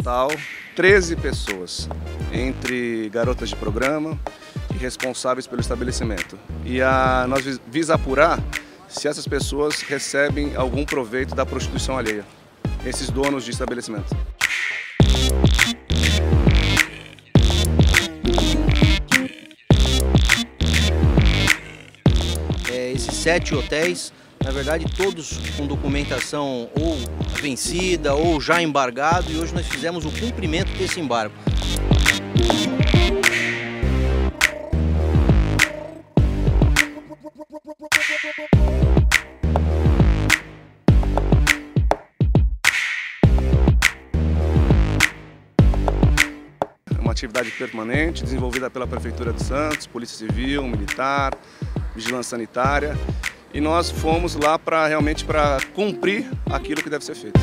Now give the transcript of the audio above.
total 13 pessoas, entre garotas de programa e responsáveis pelo estabelecimento. E a, nós visa apurar se essas pessoas recebem algum proveito da prostituição alheia, esses donos de estabelecimento. É, esses sete hotéis, na verdade todos com documentação ou vencida ou já embargado e hoje nós fizemos o cumprimento desse embargo. É uma atividade permanente desenvolvida pela Prefeitura de Santos, Polícia Civil, Militar, Vigilância Sanitária e nós fomos lá para realmente para cumprir aquilo que deve ser feito.